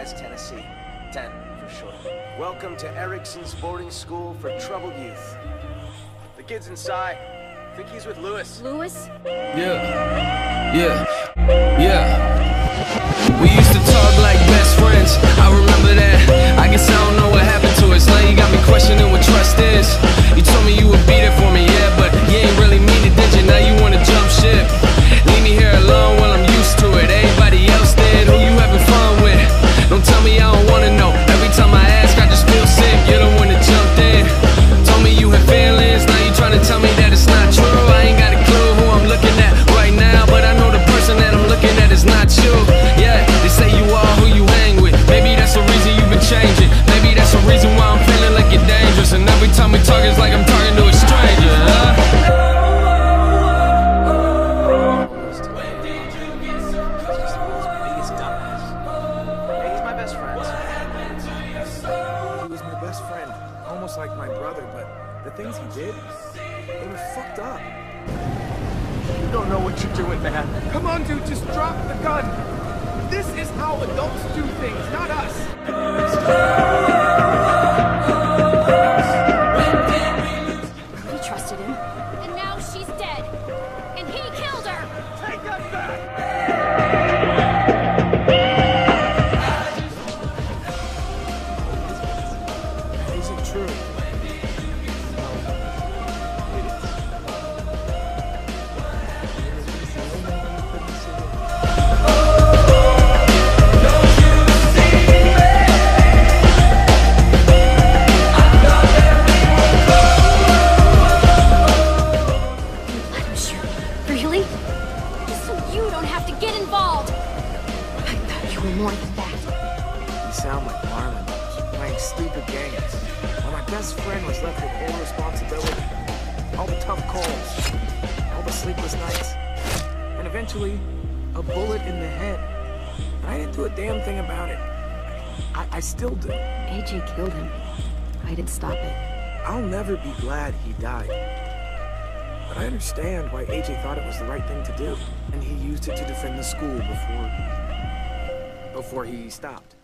West Tennessee. 10 for short. Welcome to Ericson's boarding school for troubled youth. The kid's inside. Think he's with Louis. Louis? Yeah, yeah, yeah. Almost like my brother, but the things he did, they were fucked up. You don't know what you're doing, man. Come on, dude, just drop the gun. This is how adults do things, not us. Don't have to get involved. I thought you were more than that. You sound like Marlon, playing stupid games. While my best friend was left with all responsibility, all the tough calls, all the sleepless nights, and eventually, a bullet in the head. And I didn't do a damn thing about it. I, I still do. AJ killed him. I didn't stop it. I'll never be glad he died. But I understand why AJ thought it was the right thing to do. And he used it to defend the school before... before he stopped.